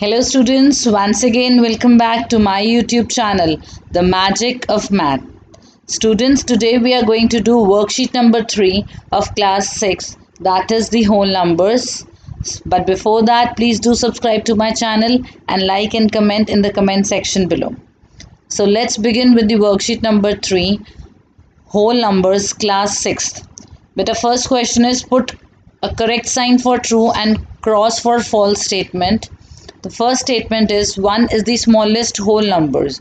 Hello students, once again welcome back to my YouTube channel, The Magic of Math. Students, today we are going to do worksheet number 3 of class 6, that is the whole numbers. But before that, please do subscribe to my channel and like and comment in the comment section below. So let's begin with the worksheet number 3, whole numbers class 6th. But the first question is put a correct sign for true and cross for false statement the first statement is 1 is the smallest whole numbers.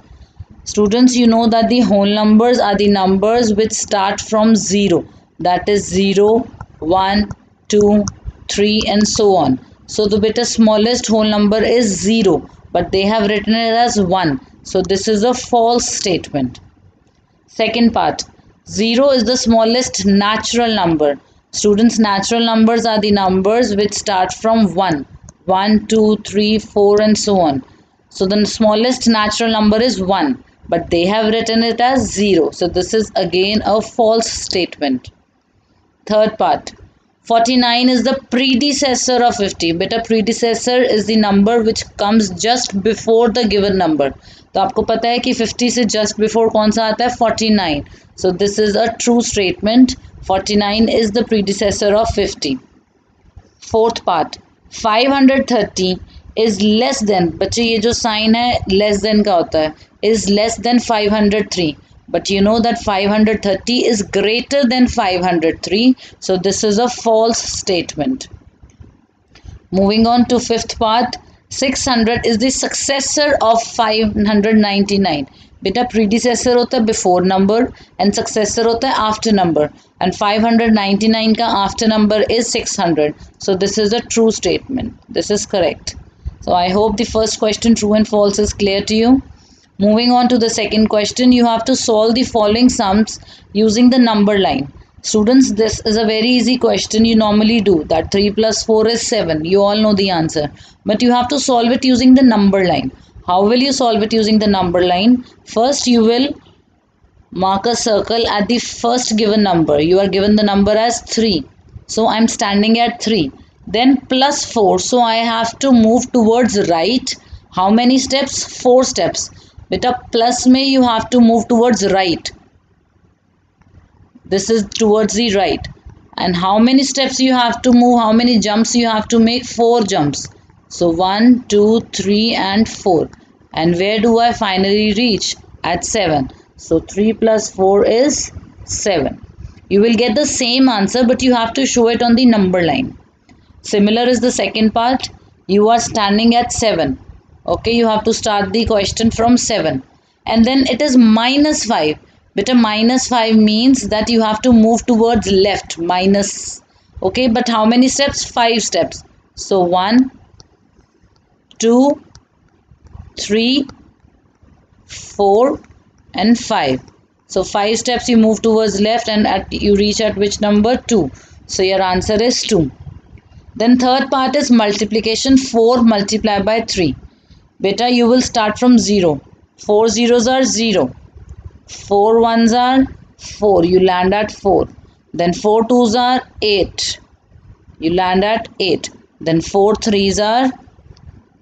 Students, you know that the whole numbers are the numbers which start from 0. That is 0, 1, 2, 3 and so on. So the beta smallest whole number is 0 but they have written it as 1. So this is a false statement. Second part. 0 is the smallest natural number. Students, natural numbers are the numbers which start from 1. 1, 2, 3, 4 and so on. So the smallest natural number is 1 but they have written it as 0. So this is again a false statement. Third part. 49 is the predecessor of 50. Beta predecessor is the number which comes just before the given number. तो आपको पता है कि 50 से just before कौन सा आता है 49. So this is a true statement. 49 is the predecessor of 50. Fourth part. 530 is less than बच्चे ये जो साइन है लेस देन का होता है is less than 503 but you know that 530 is greater than 503 so this is a false statement moving on to fifth part 600 is the successor of 599 बेटा predecessor होता है बिफोर नंबर एंड सक्सेसर होता है after number and 599 का after number is 600 so this is a true statement this is correct so i hope the first question true and false is clear to you moving on to the second question you have to solve the following sums using the number line students this is a very easy question you normally do that 3 plus 4 is 7 you all know the answer but you have to solve it using the number line how will you solve it using the number line? First, you will mark a circle at the first given number. You are given the number as 3. So, I am standing at 3. Then plus 4. So, I have to move towards right. How many steps? 4 steps. With a plus may you have to move towards right. This is towards the right. And how many steps you have to move? How many jumps you have to make? 4 jumps. So 1, 2, 3 and 4 and where do I finally reach? At 7. So 3 plus 4 is 7. You will get the same answer but you have to show it on the number line. Similar is the second part. You are standing at 7. Okay, you have to start the question from 7. And then it is minus 5. But a minus 5 means that you have to move towards left. Minus. Okay, but how many steps? 5 steps. So 1, 2, 3, 4 and 5. So 5 steps you move towards left and at you reach at which number? 2. So your answer is 2. Then third part is multiplication 4 multiplied by 3. Beta you will start from 0. 4 zeros are 0. 4 ones are 4. You land at 4. Then 4 twos are 8. You land at 8. Then 4 threes are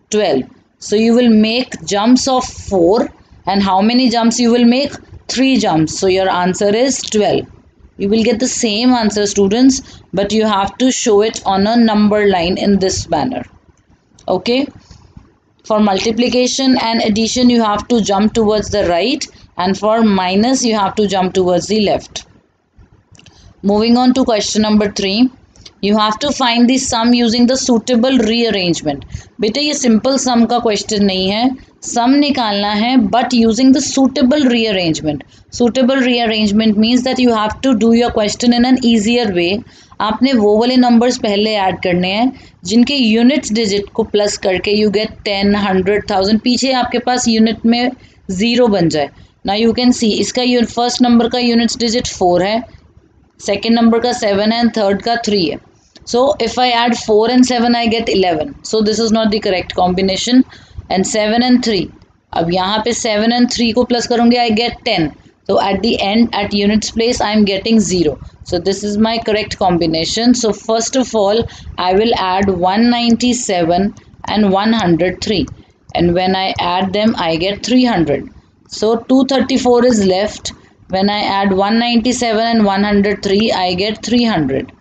12. So you will make jumps of 4 and how many jumps you will make? 3 jumps. So your answer is 12. You will get the same answer students but you have to show it on a number line in this manner. Okay. For multiplication and addition you have to jump towards the right and for minus you have to jump towards the left. Moving on to question number 3 you have to find this sum using the suitable rearrangement बेटा, ये simple सम का question नहीं है। Sum निकालना है but using the suitable rearrangement suitable rearrangement means that you have to do your question in an easier way आपने वो वाले नंबर्स पहले ऐड करने हैं, जिनके यूनिट्स डिजिट को प्लस करके you get ten hundred thousand पीछे आपके पास यूनिट में ज़ीरो बन जाए। ना यू कैन सी इसका फ़र्स्ट नंबर का यूनिट्स डिजिट फोर है सेकेंड नंबर का सेवन है एंड थर्ड का थ्री है। so if I add 4 and 7 I get 11. So this is not the correct combination. And 7 and 3. अब यहाँ पे 7 and 3 को plus करूँगे I get 10. So at the end at units place I am getting 0. So this is my correct combination. So first of all I will add 197 and 103 and when I add them I get 300 so 234 is left when I add 197 and 103 I get 300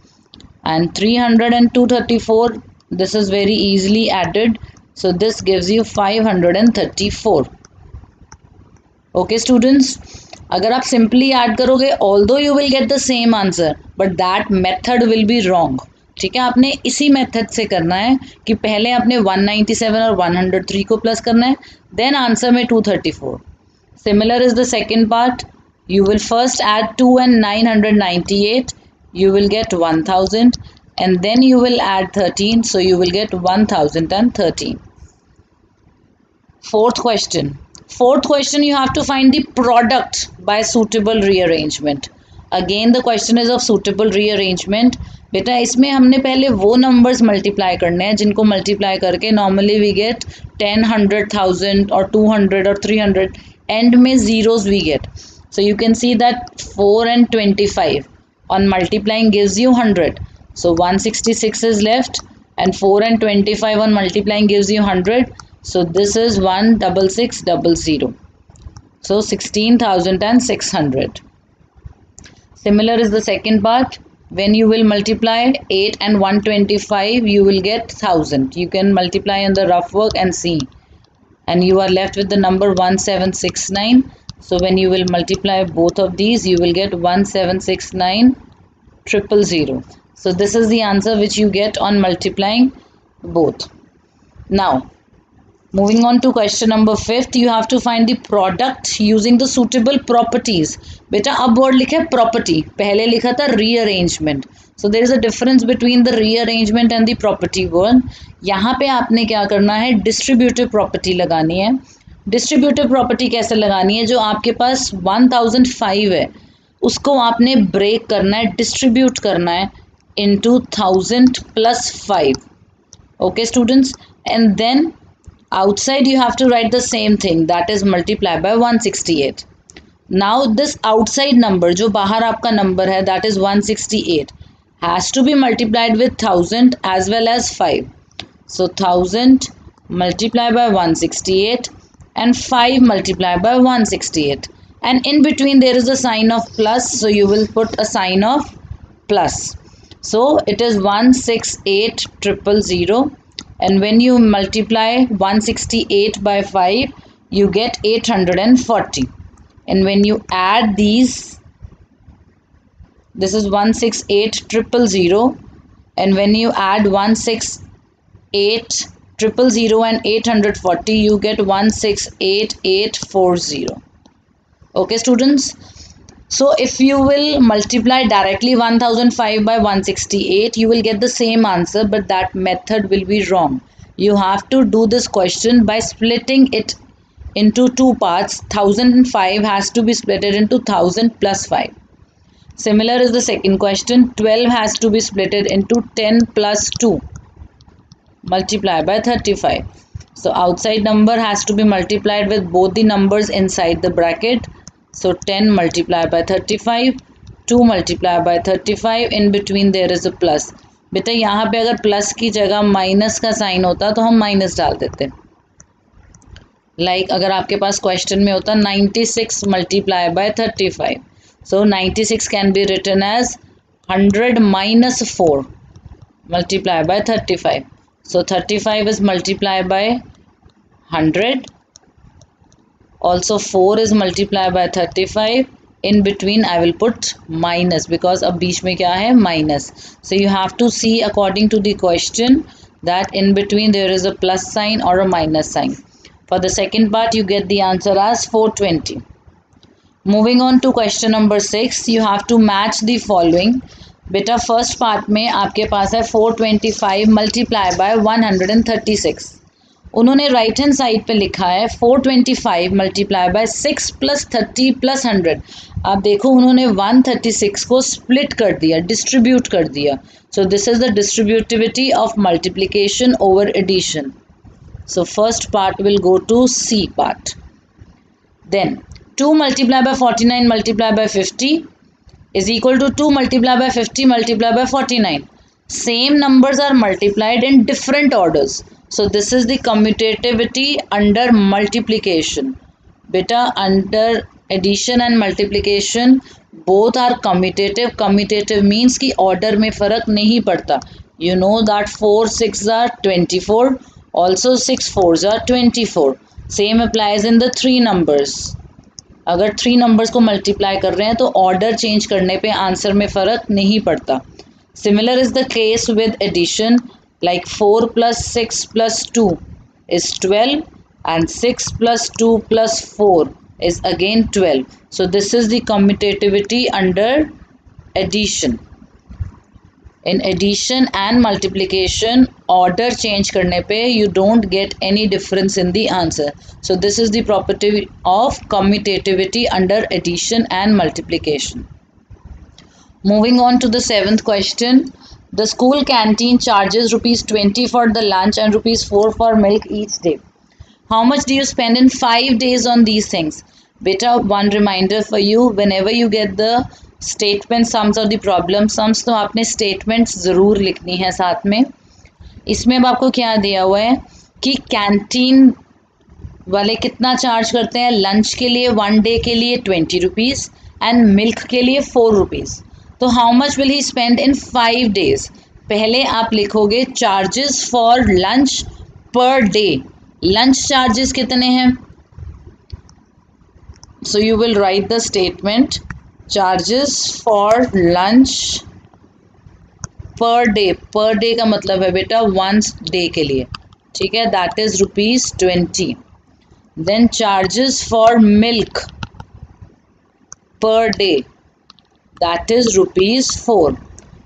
And 300 and 234 this is very easily added. So this gives you 534 okay, students? अगर आप simply add करोगे all दो you will get the same answer but that method will be wrong ठीक है? आपने इसी method से करना है कि पहले आपने 197 और 103 को प्लस करना है देन आंसर में 234 similar is the second part you will first add 2 and 998 you will get 1000 and then you will add 13 so you will get 1013 fourth question fourth question you have to find the product by suitable rearrangement again the question is of suitable rearrangement बेटा इसमें हमने पहले वो numbers multiply करने हैं जिनको multiply करके normally we get ten hundred thousand और टू हंड्रेड और थ्री हंड्रेड एंड में zeros we get So you can see that 4 and 25 on multiplying gives you 100. So 166 is left and 4 and 25 on multiplying gives you 100. So this is 16600. So 16,600. Similar is the second part. When you will multiply 8 and 125, you will get 1000. You can multiply on the rough work and see. And you are left with the number 1769 so when you will multiply both of these, you will get 1769 triple zero. So this is the answer which you get on multiplying both. Now, moving on to question number fifth, you have to find the product using the suitable properties. बेटा अब word है property. पहले लिखा था rearrangement. So there is a difference between the rearrangement and the property word. यहाँ पे आपने क्या करना है distributive property लगानी है डिस्ट्रीब्यूटिव प्रॉपर्टी कैसे लगानी है, जो आपके पास वन थाउज़ेंड फाइव है, उसको आपने ब्रेक करना है डिस्ट्रीब्यूट करना है in two thousand plus five okay students and then outside you have to write the same thing that is multiply by one sixty eight now this outside number जो बाहर आपका नंबर है that is one sixty eight has to be multiplied with thousand as well as five so thousand multiply by one sixty eight and 5 multiplied by 168 and in between there is a sign of plus so you will put a sign of plus. So it is 168 triple zero. And when you multiply 168 by 5 you get 840 and when you add these this is 168 triple zero. And when you add 168 triple zero and 840 you get 168840 okay students? So if you will multiply directly 1005 by 168 you will get the same answer but that method will be wrong. You have to do this question by splitting it into two parts. 1005 has to be split into 1000 plus 5 similar is the second question. 12 has to be split into 10 plus 2 multiply by 35 so outside number has to be multiplied with both the numbers inside the bracket so 10 multiplied by 35 2 multiplied by 35 in between there is a plus बेटा यहाँ पे अगर plus की जगह minus का sign होता तो हम माइनस डाल देते लाइक like, अगर आपके पास क्वेश्चन में होता 96 six multiply by 35 so 96 can be written as 100 minus 4 multiply by 35 So 35 is multiplied by 100. Also 4 is multiplied by 35. In between I will put minus because ab beech mein kya hai minus. So you have to see according to the question that in between there is a plus sign or a minus sign. For the second part you get the answer as 420. Moving on to question number 6 you have to match the following बेटा first part में आपके पास है four twenty five multiply by one hundred and thirty six उन्होंने right hand side पे लिखा है four twenty five multiply by six plus thirty plus hundred आप देखो, उन्होंने वन थर्टी सिक्स को स्प्लिट कर दिया डिस्ट्रीब्यूट कर दिया. So this is the distributivity of multiplication over addition so first part will go to C part then to multiply by forty nine multiply by fifty is equal to 2 multiplied by 50 multiplied by 49. Same numbers are multiplied in different orders. So this is the commutativity under multiplication. Beta under addition and multiplication both are commutative. Commutative means ki order mein farak nahi padta. You know that 4 6 are 24. Also 6 4s are 24. Same applies in the three numbers. अगर three numbers को multiply कर रहे हैं तो order change करने पे answer में फ़र्क नहीं पड़ता। Similar is the case with addition like four plus six plus two is twelve and six plus two plus four is again twelve so this is the commutativity under addition in addition and multiplication order change karne pe you don't get any difference in the answer so this is the property of commutativity under addition and multiplication moving on to the seventh question the school canteen charges rupees 20 for the lunch and rupees 4 for milk each day. How much do you spend in 5 days on these things? Beta, one reminder for you whenever you get the statement sums or the problem sums तो आपने statements ज़रूर लिखनी है साथ में। इसमें अब आपको क्या दिया हुआ है कि कैंटीन वाले कितना चार्ज करते हैं? लंच के लिए वन डे के लिए ट्वेंटी रुपीज़ एंड मिल्क के लिए फोर रुपीज़ तो how much will he spend in five days पहले आप लिखोगे charges for lunch per day lunch charges कितने हैं? So you will write the statement charges for lunch per day per day का मतलब है बेटा वंस डे के लिए। ठीक है? That is rupees twenty then charges for milk per day that is rupees four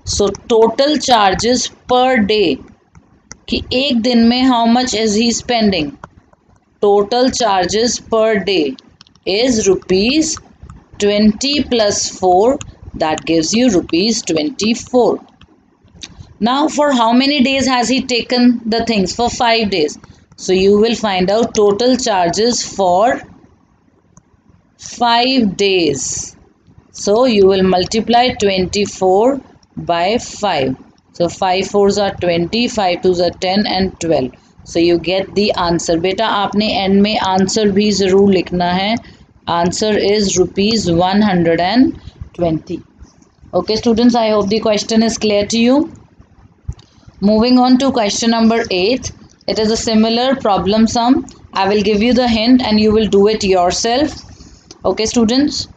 so total charges per day कि एक दिन में how much is he spending total charges per day is rupees 20 plus 4 that gives you rupees 24 now for how many days has he taken the things for 5 days so you will find out total charges for 5 days so you will multiply 24 by 5. So 5 4s are 20, 5 2s are 10 and 12. So you get the answer. बेटा आपने end में answer भी ज़रूर लिखना है. Answer is rupees 120. Okay students, I hope the question is clear to you. Moving on to question number 8. It is a similar problem sum. I will give you the hint and you will do it yourself. Okay students.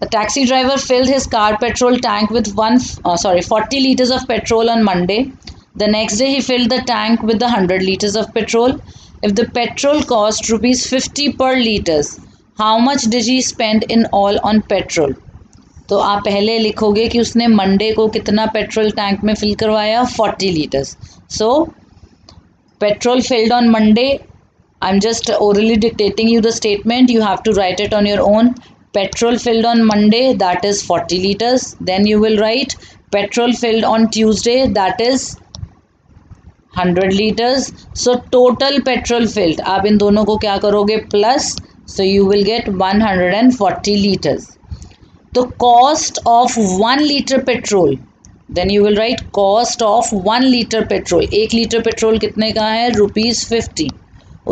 A taxi driver filled his car petrol tank with one uh, sorry 40 liters of petrol on Monday. The next day he filled the tank with the 100 liters of petrol. If the petrol cost rupees 50 per liters, how much does he spend in all on petrol तो आप पहले लिखोगे कि उसने Monday को कितना petrol tank में fill करवाया? Forty litres so petrol filled on Monday I am just orally dictating you the statement you have to write it on your own petrol filled on Monday that is forty litres then you will write petrol filled on Tuesday that is hundred litres so total petrol filled आप इन दोनों को क्या करोगे? Plus so you will get 140 liters the cost of 1 liter petrol then you will write cost of 1 liter petrol एक litre petrol कितने का है रुपीज़ फिफ्टी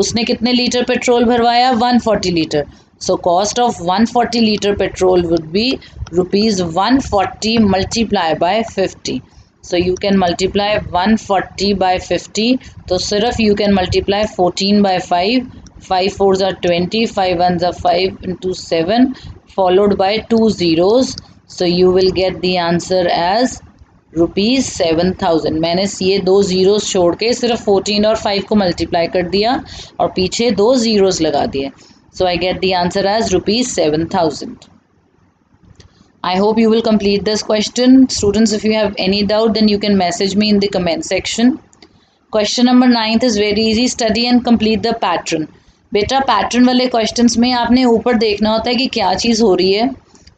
उसने कितने लीटर पेट्रोल भरवाया 140 litre So cost of 140 liter petrol would be rupees 140 multiply by 50. So you can multiply 140 by 50. So sirf you can multiply 14 by 5. 5 fours are 20, 5 ones are 5 into 7 followed by 2 zeros. So you will get the answer as rupees seven thousand मैंने ये दो zeros छोड़ के सिर्फ fourteen और five को multiply कर दिया और पीछे दो ज़ीरोज़ लगा दिए So I get the answer as rupees 7000. I hope you will complete this question. Students, if you have any doubt, then you can message me in the comment section. Question number ninth is very easy. Study and complete the pattern. बेटा pattern वाले questions में आपने ऊपर देखना होता है कि क्या चीज़ हो रही है।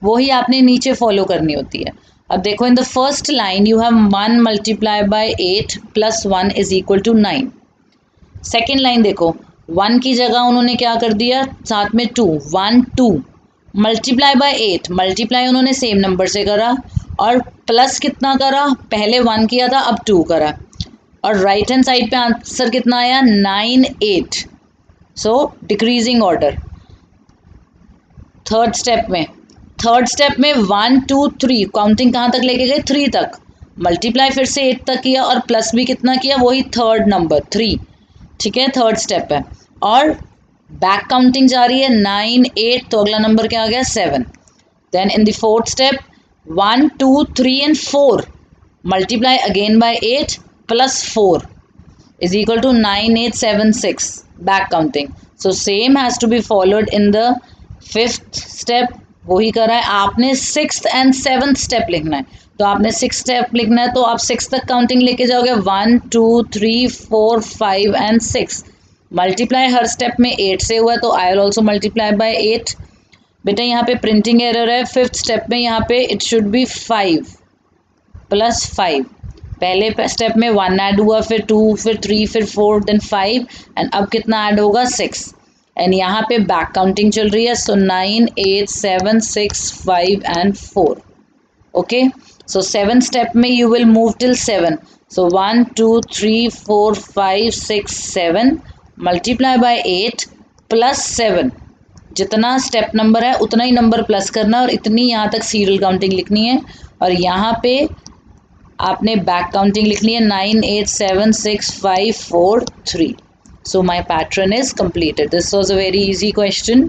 वो ही आपने नीचे फॉलो करनी होती है। अब देखो in the first line you have one multiply by eight plus one is equal to nine second line देखो वन की जगह उन्होंने क्या कर दिया? साथ में two one two multiply by eight multiply उन्होंने सेम नंबर से करा। और प्लस कितना करा? पहले वन किया था, अब टू करा। और राइट हैंड साइड पे आंसर कितना आया? Nine eight so decreasing order third step में. थर्ड स्टेप में वन टू थ्री काउंटिंग कहाँ तक लेके गए? थ्री तक. मल्टीप्लाई फिर से एट तक किया और प्लस भी कितना किया? वही थर्ड नंबर थ्री ठीक है? थर्ड स्टेप है. और बैक काउंटिंग जा रही है नाइन एट तो अगला नंबर क्या आ गया? Seven then in the fourth step one two three and four multiply again by eight plus 4 is equal to 9876 back counting. So, same has to be followed in the fifth step. वही कर रहा है। आपने six and seventh step लिखना है। तो आपने six step लिखना है तो आप सिक्स तक काउंटिंग लेके जाओगे। One two three four five and six multiply her step में एट से हुआ है तो I will also multiply by eight बेटा, यहाँ पे प्रिंटिंग एरर है। फिफ्थ स्टेप में यहाँ पे it should be five plus five पहले स्टेप में वन ऐड हुआ, फिर टू फिर थ्री फिर फोर देन फाइव एंड अब कितना ऐड होगा? सिक्स एंड यहाँ पे बैक काउंटिंग चल रही है so nine eight seven six five and four okay so seven step में you will move till seven so one two three four five six seven multiply by eight plus seven जितना step number है, उतना ही number plus करना और इतनी यहाँ तक serial counting लिखनी है। और यहाँ पे आपने बैक काउंटिंग लिख लिखनी है nine eight seven six five four three so my pattern is completed this was a very easy question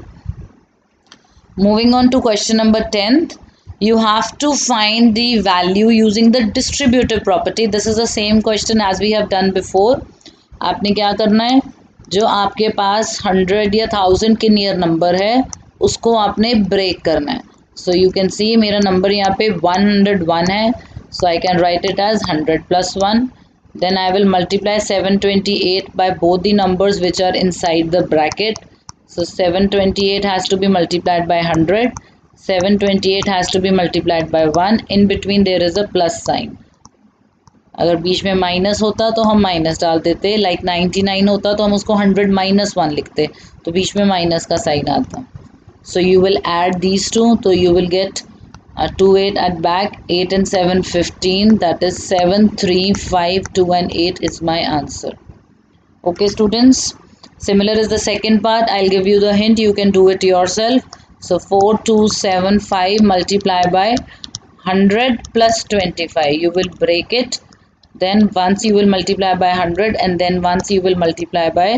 moving on to question number tenth you have to find the value using the distributive property this is the same question as we have done before आपने क्या करना है? जो आपके पास hundred या thousand के near number है, उसको आपने ब्रेक करना है. सो यू कैन सी मेरा नंबर यहाँ पे वन हंड्रेड वन है. So I can write it as 100 plus 1. Then I will multiply 728 by both the numbers which are inside the bracket. So 728 has to be multiplied by 100. 728 has to be multiplied by 1. In between there is a plus sign. अगर बीच में minus होता तो हम minus डाल देते like ninety nine होता तो हम उसको हंड्रेड माइनस वन लिखते तो बीच में माइनस का साइन आता so you will add these two तो you will get uh, 2 8 at back 8 and 7 15 that is 7 3 5 2 and 8 is my answer. Okay students similar is the second part. I'll give you the hint. You can do it yourself. So 4 2 7 5 multiply by 100 plus 25 you will break it. Then once you will multiply by 100 and then once you will multiply by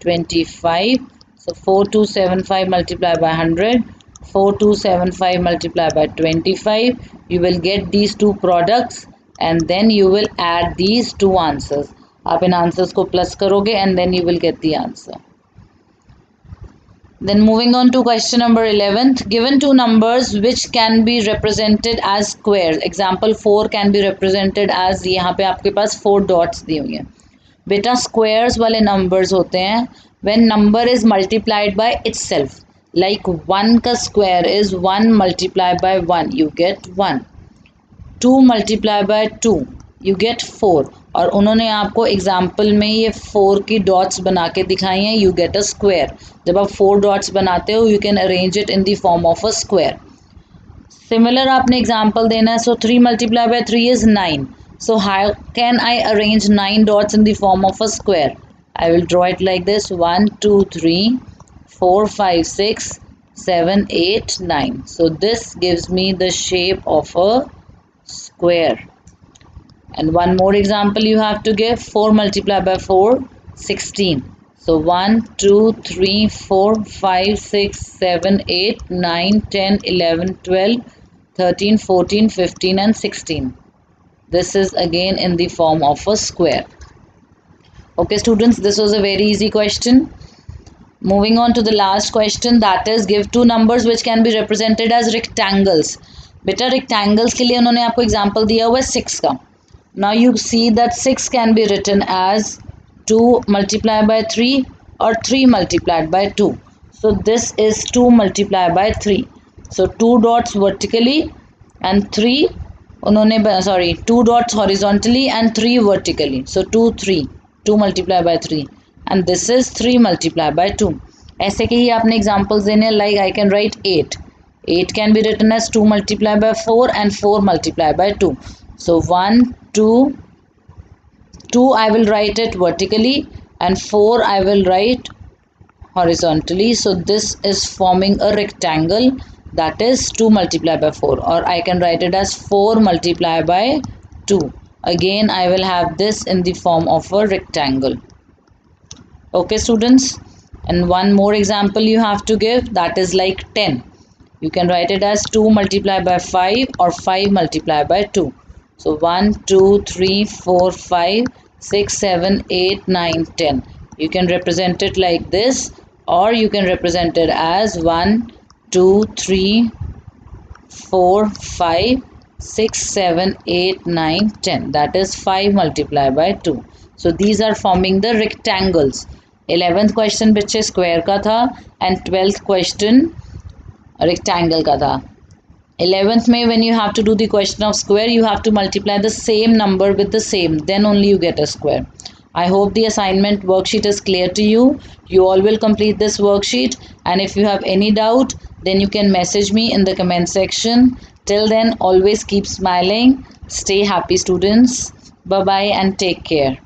25 so 4 2 7 5 multiply by 100 4275 multiplied by 25 you will get these two products and then you will add these two answers. आप इन answers को plus करोगे and then you will get the answer then moving on to question number eleventh given two numbers which can be represented as square example four can be represented as यहाँ पे आपके पास four dots दी हुई हैं। बेटा squares वाले numbers होते हैं। When number is multiplied by its like one का square is one multiply by one you get one two multiply by two you get four और उन्होंने आपको एग्ज़ाम्पल में ये फोर की डॉट्स बना के दिखाई हैं यू गेट अ स्क्वायर जब आप फोर डॉट्स बनाते हो you can arrange it in the form of a square similar आपने एग्ज़ाम्पल देना है so three multiply by three is nine so how can I arrange nine dots in the form of a square I will draw it like this one two three 4, 5, 6, 7, 8, 9. So this gives me the shape of a square. And one more example you have to give 4 multiplied by 4, 16. So 1, 2, 3, 4, 5, 6, 7, 8, 9, 10, 11, 12, 13, 14, 15 and 16. This is again in the form of a square. Okay students, this was a very easy question. Moving on to the last question that is give two numbers which can be represented as rectangles. बेटा rectangles के लिए उन्होंने आपको example दिया हुआ है six का. Now you see that six can be written as two multiplied by three or three multiplied by two. So this is two multiplied by three. So two dots vertically and three उन्होंने sorry two dots horizontally and three vertically. So two three two multiplied by three. And this is three multiply by to ऐसे के ही आपने examples देने like I can write eight eight can be written as to multiply by four and four multiply by two so one to 2 I will write it vertically and 4 I will write horizontally so this is forming a rectangle that is 2 multiplied by 4 or I can write it as 4 multiplied by 2 again I will have this in the form of a rectangle okay students and one more example you have to give that is like 10 you can write it as 2 multiplied by 5 or 5 multiplied by 2 so 1 2 3 4 5 6 7 8 9 10 you can represent it like this or you can represent it as 1 2 3 4 5 6 7 8 9 10 that is 5 multiplied by 2 so these are forming the rectangles 11th question बच्चे square का था and 12th question rectangle का था 11th में when you have to do the question of square you have to multiply the same number with the same then only you get a square I hope the assignment worksheet is clear to you. You all will complete this worksheet and if you have any doubt then you can message me in the comment section. Till then always keep smiling. Stay happy students. Bye bye and take care.